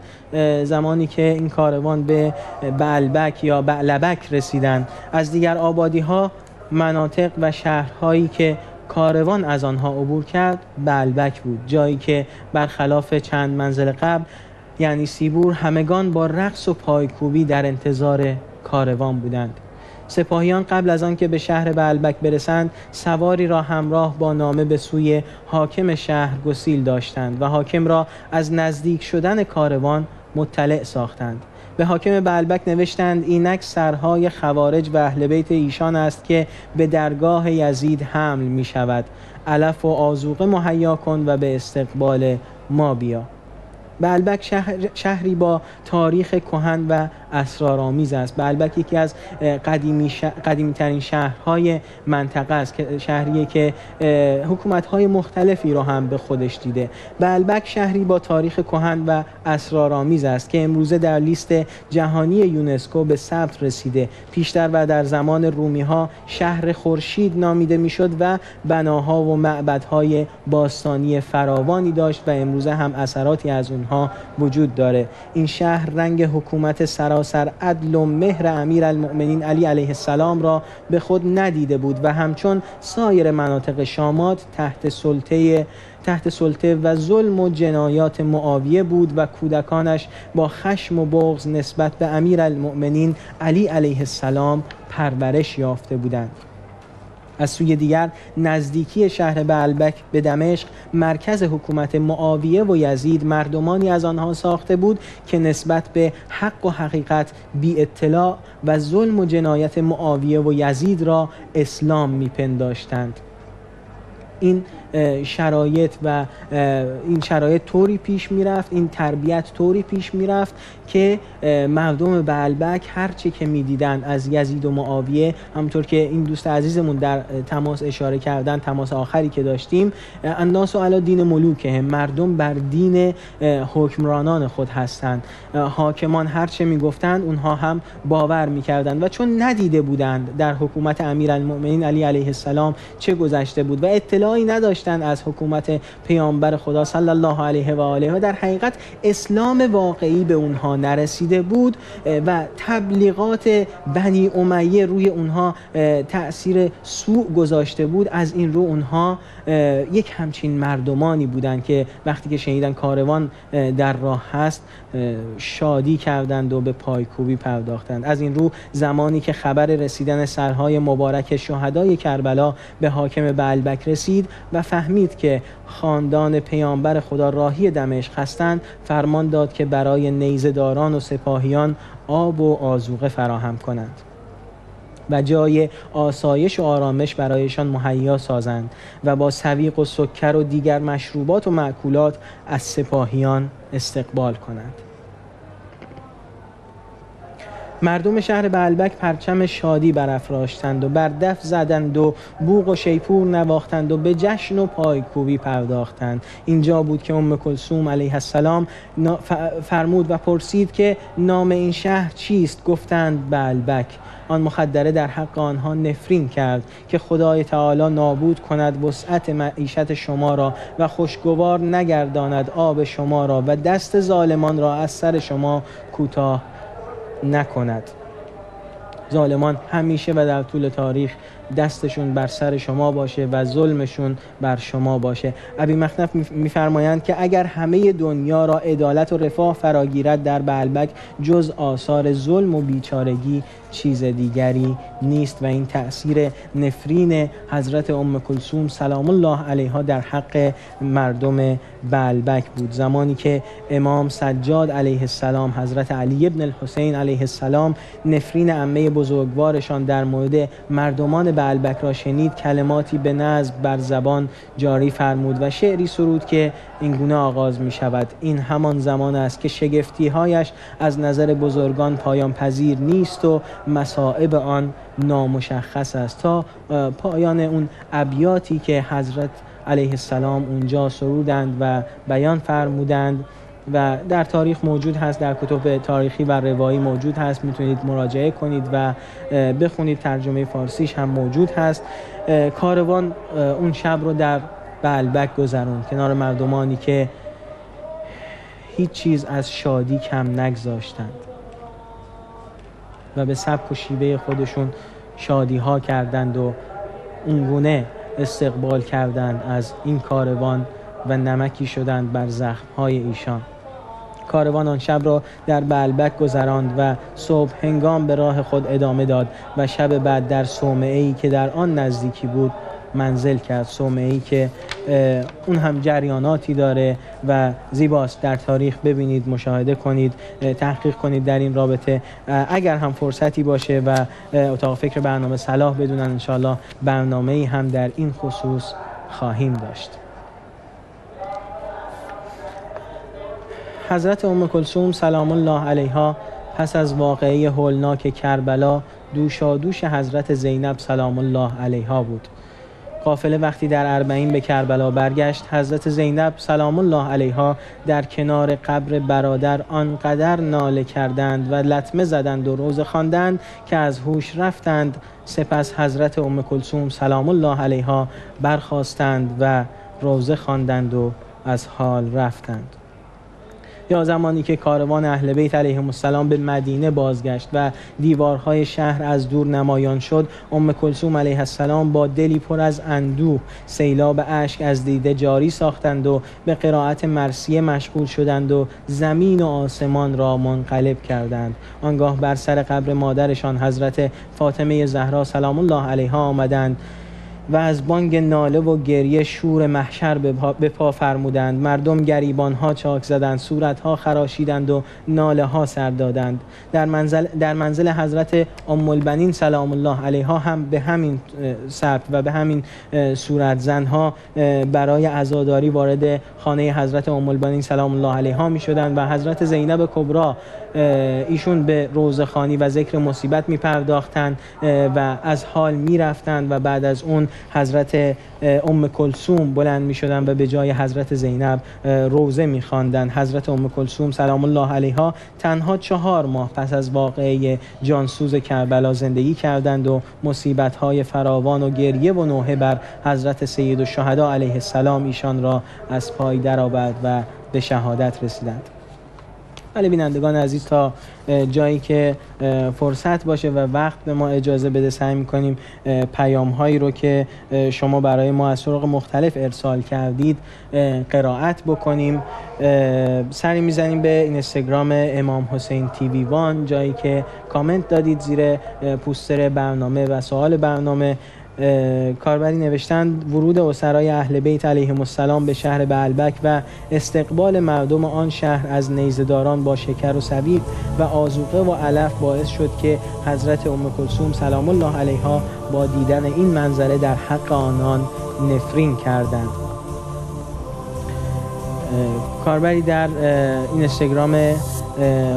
زمانی که این کاروان به بلبک یا بعلبک رسیدن از دیگر آبادی ها مناطق و شهرهایی که کاروان از آنها عبور کرد بلبک بود. جایی که برخلاف چند منزل قبل یعنی سیبور همگان با رقص و پایکوبی در انتظار کاروان بودند. سپاهیان قبل از آنکه به شهر بلبک برسند سواری را همراه با نامه به سوی حاکم شهر گسیل داشتند و حاکم را از نزدیک شدن کاروان مطلع ساختند. به حاکم بلبک نوشتند اینک سرهای خوارج و اهل بیت ایشان است که به درگاه یزید حمل می شود. علف و آزوقه مهیا کن و به استقبال ما بیا. بلبک شهر شهری با تاریخ کهن و اسرارآمیز است. بلبک یکی از قدیمی, قدیمی ترین شهرهای منطقه است که شهریه که حکومت های مختلفی را هم به خودش دیده. بلبک شهری با تاریخ کهن و اسرارآمیز است که امروزه در لیست جهانی یونسکو به ثبت رسیده. پیشتر و در زمان رومی ها شهر خورشید نامیده می‌شد و بناها و معبدهای باستانی فراوانی داشت و امروزه هم اثراتی از اونها وجود داره. این شهر رنگ حکومت سرا سراسر عدل و مهر امیر المؤمنین علی علیه السلام را به خود ندیده بود و همچون سایر مناطق شامات تحت سلطه تحت سلطه و ظلم و جنایات معاویه بود و کودکانش با خشم و بغض نسبت به امیر المؤمنین علی علیه السلام پرورش یافته بودند. از سوی دیگر نزدیکی شهر بلبک به دمشق مرکز حکومت معاویه و یزید مردمانی از آنها ساخته بود که نسبت به حق و حقیقت بی اطلاع و ظلم و جنایت معاویه و یزید را اسلام میپنداشتند. این شرایط و این شرایط طوری پیش می‌رفت این تربیت طوری پیش می‌رفت که مردم بلبک هرچی که می‌دیدن از یزید و معاویه همطور که این دوست عزیزمون در تماس اشاره کردن تماس آخری که داشتیم الناس و علا دین ملوکه مردم بر دین حکمرانان خود هستند. حاکمان هرچه می‌گفتند اونها هم باور می‌کردند و چون ندیده بودند در حکومت امیرالمؤمنین علی علیه السلام چه گذشته بود و اطلاعی نداشتند از حکومت پیامبر خدا صلی الله علیه و آله و در حقیقت اسلام واقعی به اونها نرسیده بود و تبلیغات بنی امیه روی اونها تاثیر سوء گذاشته بود. از این رو اونها یک همچین مردمانی بودند که وقتی که شنیدن کاروان در راه هست شادی کردند و به پایکوبی پرداختند. از این رو زمانی که خبر رسیدن سرهای مبارک شهدای کربلا به حاکم بلبک رسید و فهمید که خاندان پیامبر خدا راهی دمشق هستند فرمان داد که برای نیزداران و سپاهیان آب و آزوقه فراهم کنند و جای آسایش و آرامش برایشان مهیا سازند و با سویق و سکر و دیگر مشروبات و معکولات از سپاهیان استقبال کنند. مردم شهر بلبک پرچم شادی برافراشتند و بر دف زدند و بوق و شیپور نواختند و به جشن و پایکوبی پرداختند. اینجا بود که ام کلثوم علیه السلام فرمود و پرسید که نام این شهر چیست؟ گفتند بلبک. آن مخدره در حق آنها نفرین کرد که خدای تعالی نابود کند وسعت معیشت شما را و خوشگوار نگرداند آب شما را و دست ظالمان را از سر شما کوتاه نکند. ظالمان همیشه و در طول تاریخ دستشون بر سر شما باشه و ظلمشون بر شما باشه. ابی مخنف میفرمایند که اگر همه دنیا را عدالت و رفاه فراگیرد در بلبک جز آثار ظلم و بیچارگی چیز دیگری نیست و این تأثیر نفرین حضرت ام کلثوم سلام الله علیها در حق مردم بلبک بود. زمانی که امام سجاد علیه السلام حضرت علی ابن الحسین علیه السلام نفرین عمه بزرگوارشان در مورد مردمان بعلبک را شنید کلماتی به نظم بر زبان جاری فرمود و شعری سرود که اینگونه آغاز می شود. این همان زمان است که شگفتی هایش از نظر بزرگان پایان پذیر نیست و مصائب آن نامشخص است. تا پایان اون ابیاتی که حضرت علیه السلام اونجا سرودند و بیان فرمودند و در تاریخ موجود هست در کتب تاریخی و روایی موجود هست می‌تونید مراجعه کنید و بخونید. ترجمه فارسیش هم موجود هست. کاروان اون شب رو در بلبک گذرون کنار مردمانی که هیچ چیز از شادی کم نگذاشتند. و به سبک و شیوه خودشون شادی ها کردند و اونگونه استقبال کردند از این کاروان و نمکی شدند بر زخم های ایشان. کاروان آن شب را در بلبک گذراند و صبح هنگام به راه خود ادامه داد و شب بعد در صومعه ای که در آن نزدیکی بود منزل کرد صومعه ای که اون هم جریاناتی داره و زیباست. در تاریخ ببینید مشاهده کنید تحقیق کنید در این رابطه. اگر هم فرصتی باشه و اتاق فکر برنامه صلاح بدونن انشاءالله برنامه ای هم در این خصوص خواهیم داشت. حضرت ام کلثوم سلام الله علیها پس از واقعه هولناک کربلا دوشا دوش حضرت زینب سلام الله علیها بود. قافله وقتی در اربعین به کربلا برگشت حضرت زینب سلام الله علیها در کنار قبر برادر آنقدر ناله کردند و لطمه زدند و روزه خواندند که از هوش رفتند. سپس حضرت ام کلثوم سلام الله علیها برخواستند و روزه خواندند و از حال رفتند. یا زمانی که کاروان اهل بیت علیهم السلام به مدینه بازگشت و دیوارهای شهر از دور نمایان شد ام کلثوم علیه السلام با دلی پر از اندوه سیلاب اشک از دیده جاری ساختند و به قرائت مرسیه مشغول شدند و زمین و آسمان را منقلب کردند. آنگاه بر سر قبر مادرشان حضرت فاطمه زهرا سلام الله علیها آمدند. و از بانگ ناله و گریه شور محشر به پا فرمودند. مردم گریبان ها چاک زدند صورت ها خراشیدند و ناله ها سر دادند. در منزل, در منزل حضرت ام البنین سلام الله علیها هم به همین سبت و به همین صورت زنها برای عزاداری وارد خانه حضرت ام البنین سلام الله علیها می شدند و حضرت زینب کبرا ایشون به روزخانی و ذکر مصیبت می پرداختند و از حال می رفتند و بعد از اون حضرت ام کلسوم بلند می شدن و به جای حضرت زینب روزه می خواندن حضرت ام کلسوم سلام الله علیها تنها چهار ماه پس از واقعه جانسوز کربلا زندگی کردند و مصیبت های فراوان و گریه و نوحه بر حضرت سید الشهدا علیه السلام ایشان را از پای درآورد و به شهادت رسیدند. ولی بینندگان عزیز تا جایی که فرصت باشه و وقت به ما اجازه بده سعی می‌کنیم پیام هایی رو که شما برای ما از طرق مختلف ارسال کردید قرائت بکنیم. سری می‌زنیم به اینستاگرام امام حسین تیوی وان جایی که کامنت دادید زیر پوستر برنامه و سوال برنامه. کاربری نوشتند ورود اسرای اهل بیت علیهم السلام به شهر بلبک و استقبال مردم آن شهر از نیزداران با شکر و سبیل و آزوقه و علف باعث شد که حضرت ام کلثوم سلام الله علیها با دیدن این منظره در حق آنان نفرین کردند. کاربری در اینستاگرام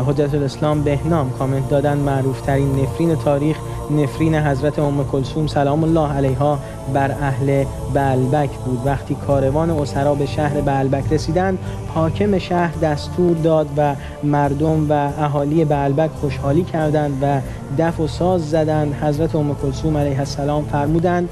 حجت الاسلام بهنام کامنت دادن معروف ترین نفرین تاریخ نفرین حضرت ام کلثوم سلام الله علیها بر اهل بلبک بود. وقتی کاروان اسرا به شهر بلبک رسیدند حاکم شهر دستور داد و مردم و اهالی بلبک خوشحالی کردند و دف و ساز زدند. حضرت ام کلثوم علیه السلام فرمودند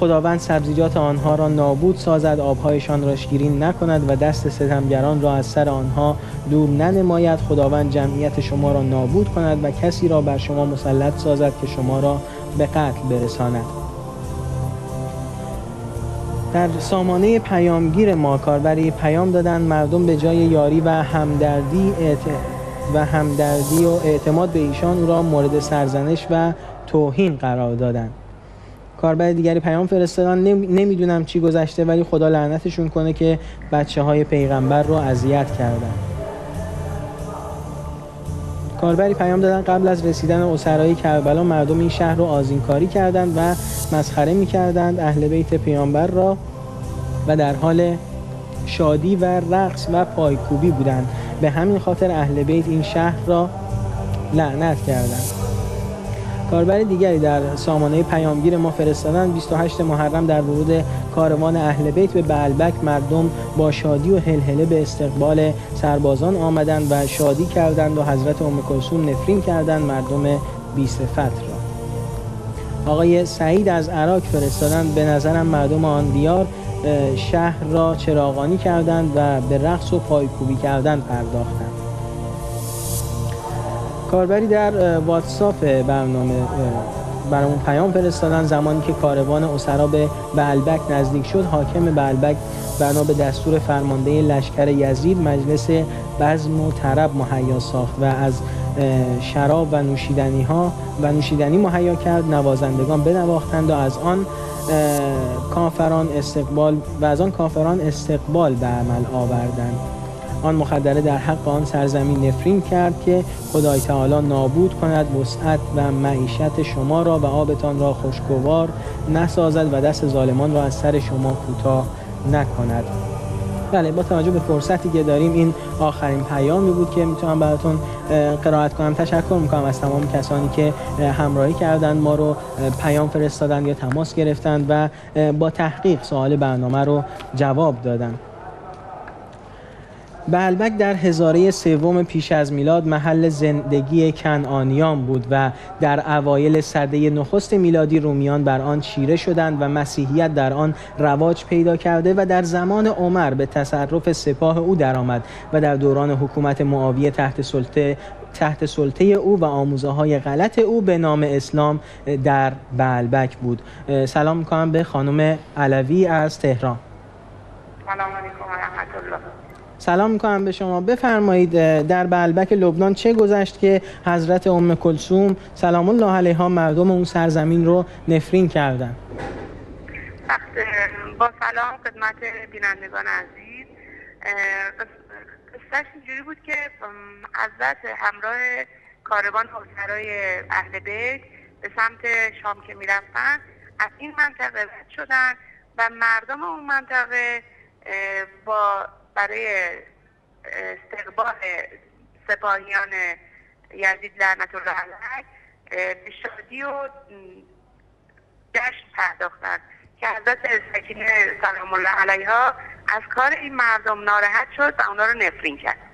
خداوند سبزیجات آنها را نابود سازد آبهایشان را شیرین نکند و دست ستمگران را از سر آنها دور ننماید. خداوند جمعیت شما را نابود کند و کسی را بر شما مسلط سازد که شما را به قتل برساند. در سامانه پیامگیر ما کاربری پیام دادن مردم به جای یاری و همدردی و همدردی و اعتماد به ایشان او را مورد سرزنش و توهین قرار دادند. کاربر دیگری پیام فرستادن. نمی‌دونم چی گذشته ولی خدا لعنتشون کنه که بچه های پیغمبر رو اذیت کردن. کاربری پیام دادن قبل از رسیدن اسرای کربلا مردم این شهر رو آزینکاری کردند و مسخره می‌کردند اهل بیت پیامبر را و در حال شادی و رقص و پایکوبی بودند. به همین خاطر اهل بیت این شهر را لعنت کردند. کاربر دیگری در سامانه پیامگیر ما فرستادن. 28 محرم در ورود کاروان اهل بیت به بلبک مردم با شادی و هلهله به استقبال سربازان آمدند و شادی کردند و حضرت ام کلثوم نفرین کردند مردم بیصفت را. آقای سعید از عراق فرستادند. به نظرم مردم آن دیار شهر را چراغانی کردند و به رقص و پایکوبی کردن پرداختند. کاربری در واتساپ برنامه برامون پیام فرستادن. زمانی که کاروان اسرا به بلبک نزدیک شد حاکم بلبک بنا به دستور فرمانده لشکر یزید مجلس بزم و طرب مهیا ساخت و از شراب و نوشیدنی ها و نوشیدنی مهیا کرد. نوازندگان بنواختند و از آن کافران استقبال و از آن کافران استقبال به عمل آوردند. آن مخدره در حق آن سرزمین نفرین کرد که خدای تعالی نابود کند وسعت و معیشت شما را و آبتان را خوشگوار نسازد و دست ظالمان را از سر شما کوتاه نکند. بله با توجه به فرصتی که داریم این آخرین پیامی بود که می‌تونم براتون قرائت کنم. تشکر می‌کنم از تمام کسانی که همراهی کردن ما رو پیام فرستادن یا تماس گرفتند و با تحقیق سوال برنامه رو جواب دادن. بلبک در هزاره سوم پیش از میلاد محل زندگی کنعانیان بود و در اوایل سده نخست میلادی رومیان بر آن چیره شدند و مسیحیت در آن رواج پیدا کرده و در زمان عمر به تصرف سپاه او درآمد و در دوران حکومت معاویه تحت سلطه تحت سلطه او و آموزه های غلط او به نام اسلام در بلبک بود. سلام می‌کنم به خانم علوی از تهران. سلام علیکم و رحمت الله. سلام می‌کنم به شما. بفرمایید در بلبک لبنان چه گذشت که حضرت ام کلثوم سلام الله علیها مردم اون سرزمین رو نفرین کردن؟ با سلام خدمت بینندگان عزیز. قصهش اینجوری بود که حضرت همراه کاروان حوزرای اهل بیت به سمت شام که می‌رفتن از این منطقه رد شدن و مردم اون منطقه با برای استقبال سپاهیان یزید لعنت الله علیه به شادی و جشن پرداختند که حضرت سکینه سلام الله علیها از کار این مردم ناراحت شد و اونا رو نفرین کرد.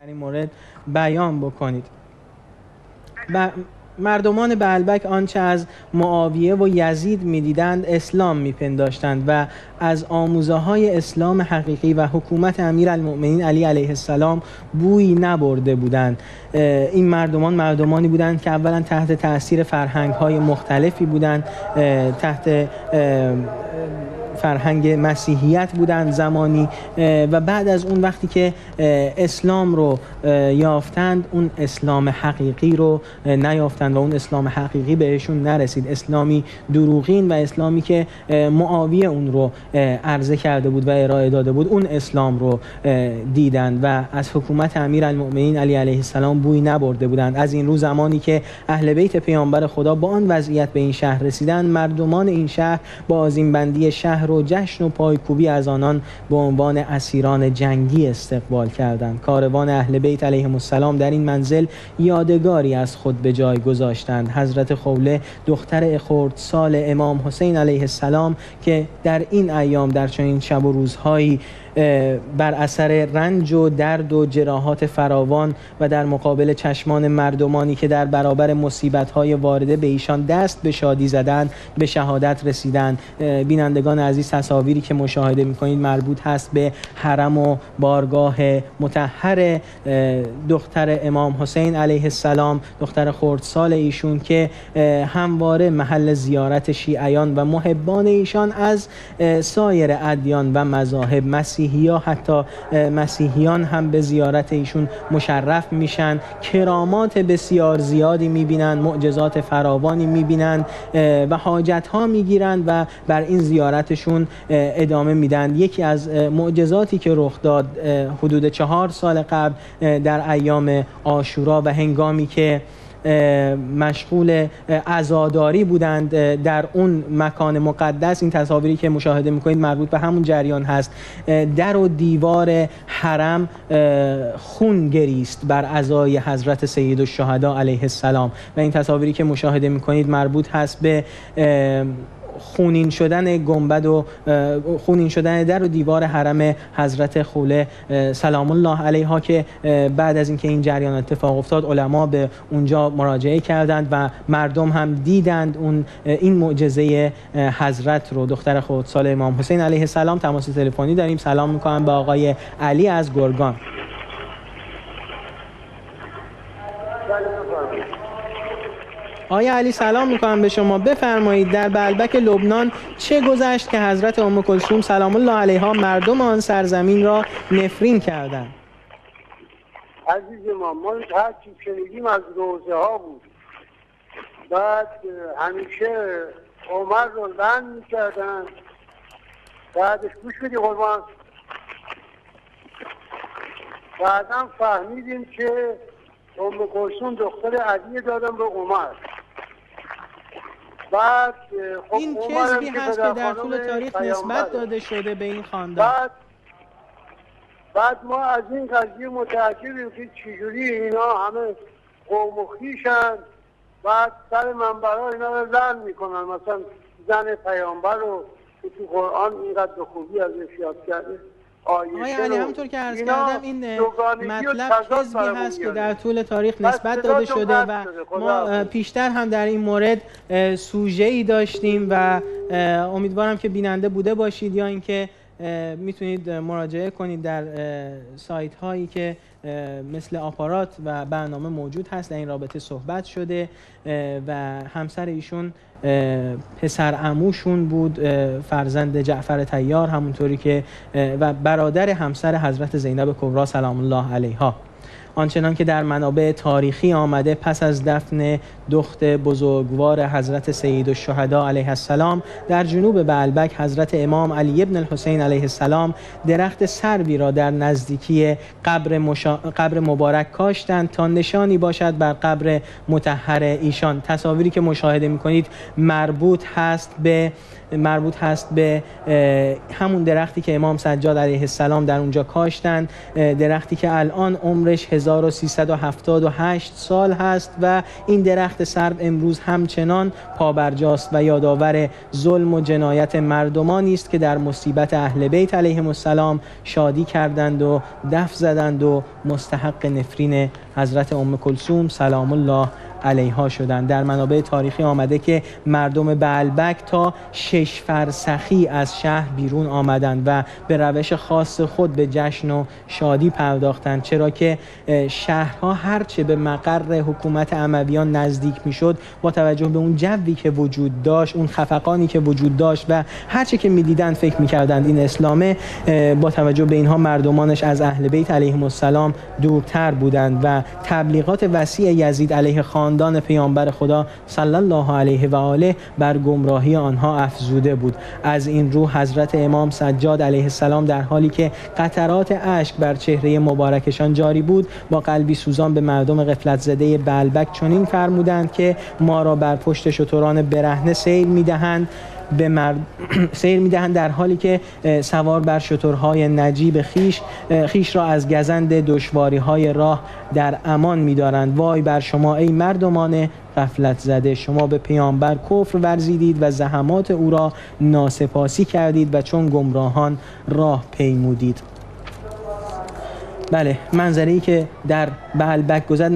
در این مورد بیان بکنید. ب... مردمان بلبک آنچه از معاویه و یزید می‌دیدند اسلام میپنداشتند و از آموزه های اسلام حقیقی و حکومت امیر المؤمنین علی علیه السلام بویی نبرده بودند. این مردمان مردمانی بودند که اولا تحت تاثیر فرهنگ های مختلفی بودند تحت فرهنگ مسیحیت بودند زمانی و بعد از اون وقتی که اسلام رو یافتند اون اسلام حقیقی رو نیافتند و اون اسلام حقیقی بهشون نرسید. اسلامی دروغین و اسلامی که معاویه اون رو عرضه کرده بود و ارائه داده بود اون اسلام رو دیدند و از حکومت امیر المؤمنین علی علیه السلام بوی نبرده بودند. از این رو زمانی که اهل بیت پیامبر خدا با آن وضعیت به این شهر رسیدند مردمان این شهر با آزین بندی شهر و جشن و پایکوبی از آنان به عنوان اسیران جنگی استقبال کردند. کاروان اهل بیت علیهم السلام در این منزل یادگاری از خود به جای گذاشتند. حضرت خوله دختر خورد سال امام حسین علیه السلام که در این ایام در چنین شب و روزهایی بر اثر رنج و درد و جراحات فراوان و در مقابل چشمان مردمانی که در برابر مصیبت‌های وارده به ایشان دست به شادی زدن به شهادت رسیدن. بینندگان عزیز تصاویری که مشاهده می‌کنید مربوط هست به حرم و بارگاه متحر دختر امام حسین علیه السلام دختر خردسال ایشون که همواره محل زیارت شیعیان و محبان ایشان از سایر ادیان و مذاهب مسیح مسیحی ها حتی مسیحیان هم به زیارت ایشون مشرف میشن. کرامات بسیار زیادی می‌بینن معجزات فراوانی می‌بینن و حاجت ها می‌گیرند و بر این زیارتشون ادامه میدن. یکی از معجزاتی که رخ داد حدود چهار سال قبل در ایام آشورا و هنگامی که مشغول عزاداری بودند در اون مکان مقدس. این تصاویری که مشاهده می‌کنید مربوط به همون جریان هست. در و دیوار حرم خون گریست بر ازای حضرت سید الشهدا علیه السلام. و این تصاویری که مشاهده می‌کنید مربوط هست به خونین شدن گنبد و خونین شدن در و دیوار حرم حضرت خوله سلام الله علیها که بعد از اینکه این جریان اتفاق افتاد علما به اونجا مراجعه کردند و مردم هم دیدند اون این معجزه حضرت رو. دختر خود سال امام حسین علیه السلام تماس تلفنی داریم. سلام می‌کنم به آقای علی از گرگان. آیا علی سلام می‌کنم به شما؟ بفرمایید در بلبک لبنان چه گذشت که حضرت ام کلثوم سلام الله علیها مردم آن سرزمین را نفرین کردند؟ عزیز ما ما هر چی شنیدیم از روزه ها بود. بعد همیشه عمر رو لن می‌کردن. بعدش گوش بدی قربان. بعدا فهمیدیم که ام کلثوم دختر علی دادم به عمر. بعد خب این کذبی هست که در طول تاریخ نسبت داده شده به این خاندان. بعد بعد ما از این قضیه متعجبیم که چجوری اینا همه قوم و خیشن بعد سر منبرها اینا رو لن می‌کنن. مثلا زن پیامبر رو که تو قرآن اینقدر به خوبی ازش یاد کرده. آقای علی همطور که عرض کردم این مطلب کذبی هست که در طول تاریخ نسبت داده شده و ما پیشتر هم در این مورد سوژه ای داشتیم و امیدوارم که بیننده بوده باشید یا اینکه می‌تونید مراجعه کنید در سایت هایی که مثل آپارات و برنامه موجود هست در این رابطه صحبت شده و همسر ایشون پسر اموشون بود فرزند جعفر تیار همونطوری که و برادر همسر حضرت زینب کبرا سلام الله علیها. آنچنان که در منابع تاریخی آمده پس از دفن دخت بزرگوار حضرت سید الشهدا علیه السلام در جنوب بلبک حضرت امام علی ابن الحسین علیه السلام درخت سروی را در نزدیکی قبر, مشا... قبر مبارک کاشتند تا نشانی باشد بر قبر متحر ایشان. تصاویری که مشاهده می کنید مربوط هست به مربوط هست به همون درختی که امام سجاد علیه السلام در اونجا کاشتن درختی که الان عمرش 1378 سال هست و این درخت سرب امروز همچنان پابرجاست و یادآور ظلم و جنایت مردمانی است که در مصیبت اهل بیت علیهم السلام شادی کردند و دف زدند و مستحق نفرین حضرت ام کلثوم. سلام الله علیها شدند. در منابع تاریخی آمده که مردم بلبک تا شش فرسخی از شهر بیرون آمدند و به روش خاص خود به جشن و شادی پرداختند چرا که شهرها هرچه به مقر حکومت امویان نزدیک می‌شد با توجه به اون جوی که وجود داشت اون خفقانی که وجود داشت و هرچه که می‌دیدند فکر می‌کردند این اسلامه با توجه به اینها مردمانش از اهل بیت علیهم السلام دورتر بودند و تبلیغات وسیع یزید علیه خان خاندان پیامبر خدا صلی الله علیه و آله بر گمراهی آنها افزوده بود. از این رو حضرت امام سجاد علیه السلام در حالی که قطرات اشک بر چهره مبارکشان جاری بود با قلبی سوزان به مردم غفلت زده بلبک چنین فرمودند که ما را بر پشت شتران برهنه سیر می‌دهند. به مرد سیر می‌دهند در حالی که سوار بر شترهای نجیب خیش خیش را از گزند دشواری های راه در امان میدارند. وای بر شما ای مردمان غفلت زده. شما به پیامبر کفر ورزیدید و زحمات او را ناسپاسی کردید و چون گمراهان راه پیمودید. بله منظره ای که در بعلبک گذشت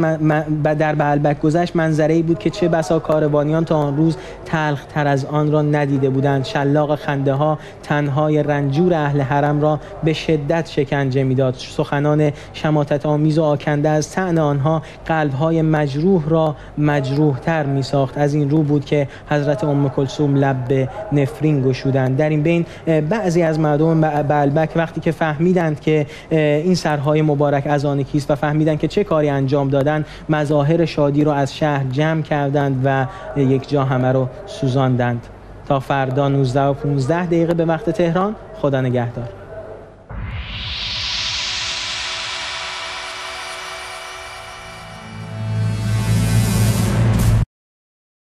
در بعلبک گذشت منظره ای بود که چه بسا کاروانیان تا آن روز تلخ تر از آن را ندیده بودند. شلاق خنده ها تنهای رنجور اهل حرم را به شدت شکنجه می‌داد. سخنان شماتت آمیز و آکنده از طعن آنها قلبهای مجروح را مجروح تر می ساخت از این رو بود که حضرت ام کلثوم لب به نفرین گشودند. در این بین بعضی از مردم بعلبک وقتی که فهمیدند که این سرهای مبارک از آن کیست و فهمیدند که کاری انجام دادن مظاهر شادی رو از شهر جمع کردند و یک جا همه رو سوزاندند. تا فردا 19 و 15 دقیقه به وقت تهران خدا نگهدار.